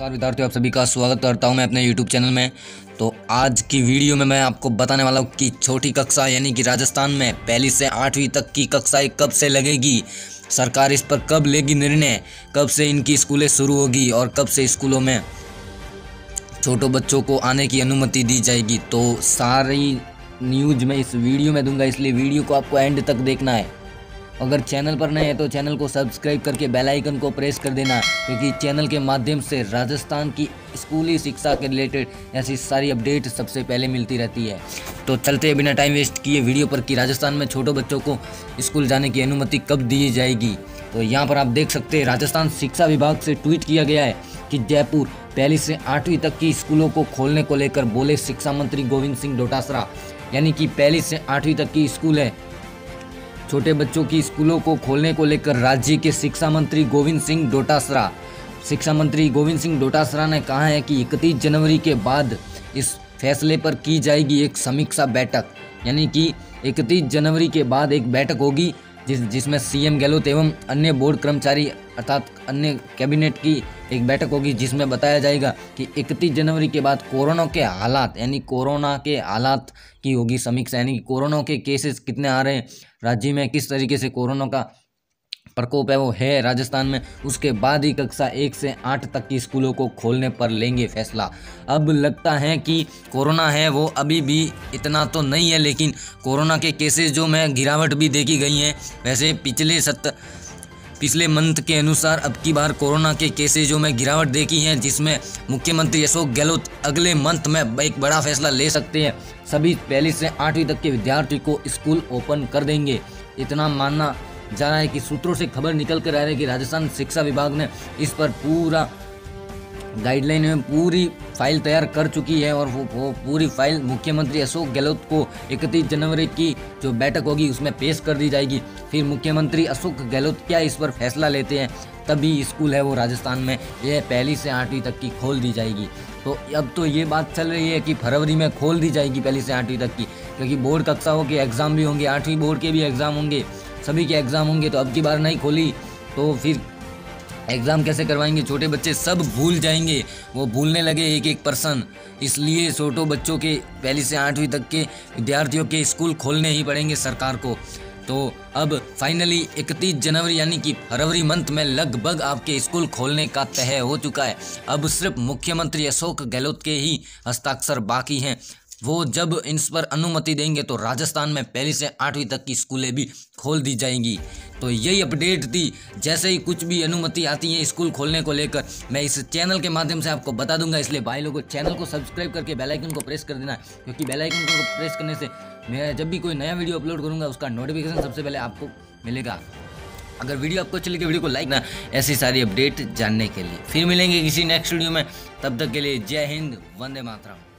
नमस्कार विद्यार्थियों, आप सभी का स्वागत करता हूँ मैं अपने YouTube चैनल में। तो आज की वीडियो में मैं आपको बताने वाला हूँ कि छोटी कक्षा यानी कि राजस्थान में पहली से आठवीं तक की कक्षाएँ कब से लगेगी, सरकार इस पर कब लेगी निर्णय, कब से इनकी स्कूलें शुरू होगी और कब से स्कूलों में छोटों बच्चों को आने की अनुमति दी जाएगी। तो सारी न्यूज़ मैं इस वीडियो में दूँगा, इसलिए वीडियो को आपको एंड तक देखना है। अगर चैनल पर नए हैं तो चैनल को सब्सक्राइब करके बेल आइकन को प्रेस कर देना, क्योंकि चैनल के माध्यम से राजस्थान की स्कूली शिक्षा के रिलेटेड ऐसी सारी अपडेट सबसे पहले मिलती रहती है। तो चलते बिना टाइम वेस्ट किए वीडियो पर कि राजस्थान में छोटे बच्चों को स्कूल जाने की अनुमति कब दी जाएगी। तो यहाँ पर आप देख सकते हैं, राजस्थान शिक्षा विभाग से ट्वीट किया गया है कि जयपुर पहली से आठवीं तक की स्कूलों को खोलने को लेकर बोले शिक्षा मंत्री गोविंद सिंह डोटासरा, यानी कि पहली से आठवीं तक की स्कूल है। छोटे बच्चों की स्कूलों को खोलने को लेकर राज्य के शिक्षा मंत्री गोविंद सिंह डोटासरा। शिक्षा मंत्री गोविंद सिंह डोटासरा ने कहा है कि इकतीस जनवरी के बाद इस फैसले पर की जाएगी एक समीक्षा बैठक। यानी कि इकतीस जनवरी के बाद एक बैठक होगी जिस, जिसमें सीएम गहलोत एवं अन्य बोर्ड कर्मचारी अर्थात अन्य कैबिनेट की एक बैठक होगी, जिसमें बताया जाएगा कि इकतीस जनवरी के बाद कोरोना के हालात, यानी कोरोना के हालात की होगी समीक्षा, यानी कोरोना के केसेस कितने आ रहे हैं, राज्य में किस तरीके से कोरोना का प्रकोप है, वो है राजस्थान में। उसके बाद ही कक्षा एक से आठ तक की स्कूलों को खोलने पर लेंगे फैसला। अब लगता है कि कोरोना है, वो अभी भी इतना तो नहीं है, लेकिन कोरोना के केसेस जो में गिरावट भी देखी गई हैं, वैसे पिछले सत्तर पिछले मंथ के अनुसार अब की बार कोरोना के केसेज जो में गिरावट देखी है, जिसमें मुख्यमंत्री अशोक गहलोत अगले मंथ में एक बड़ा फैसला ले सकते हैं। सभी पहली से आठवीं तक के विद्यार्थी को स्कूल ओपन कर देंगे। इतना मानना जा रहा है कि सूत्रों से खबर निकल कर आ रही है कि राजस्थान शिक्षा विभाग ने इस पर पूरा गाइडलाइन में पूरी फ़ाइल तैयार कर चुकी है और वो, वो पूरी फ़ाइल मुख्यमंत्री अशोक गहलोत को इकतीस जनवरी की जो बैठक होगी उसमें पेश कर दी जाएगी। फिर मुख्यमंत्री अशोक गहलोत क्या इस पर फैसला लेते हैं तभी स्कूल है वो राजस्थान में। यह पहली से आठवीं तक की खोल दी जाएगी। तो अब तो ये बात चल रही है कि फरवरी में खोल दी जाएगी पहली से आठवीं तक की क्योंकि बोर्ड कक्षाओं के एग्ज़ाम भी होंगे आठवीं बोर्ड के भी एग्ज़ाम होंगे। सभी के एग्ज़ाम होंगे तो अब की बार नहीं खोली तो फिर एग्ज़ाम कैसे करवाएँगे? छोटे बच्चे सब भूल जाएँगे। वो भूलने लगे एक एक पर्सन। इसलिए छोटो बच्चों के पहली से आठवीं तक के विद्यार्थियों के स्कूल खोलने ही पड़ेंगे सरकार को। तो अब फाइनली 31 जनवरी यानी कि फरवरी मंथ में लगभग आपके स्कूल खोलने का तय हो चुका है। अब सिर्फ़ मुख्यमंत्री अशोक गहलोत के ही हस्ताक्षर बाकी हैं। वो जब इन पर अनुमति देंगे तो राजस्थान में पहली से आठवीं तक की स्कूलें भी खोल दी जाएँगी। तो यही अपडेट थी। जैसे ही कुछ भी अनुमति आती है स्कूल खोलने को लेकर, मैं इस चैनल के माध्यम से आपको बता दूँगा। इसलिए भाई लोगों, चैनल को सब्सक्राइब करके बेल आइकन को प्रेस कर देना, क्योंकि बेल आइकन को प्रेस करने से मैं जब भी कोई नया वीडियो अपलोड करूँगा, उसका नोटिफिकेशन सबसे पहले आपको मिलेगा। अगर वीडियो आपको अच्छी लगे, वीडियो को लाइक ना, ऐसी सारी अपडेट जानने के लिए। फिर मिलेंगे किसी नेक्स्ट वीडियो में। तब तक के लिए जय हिंद, वंदे मातरम।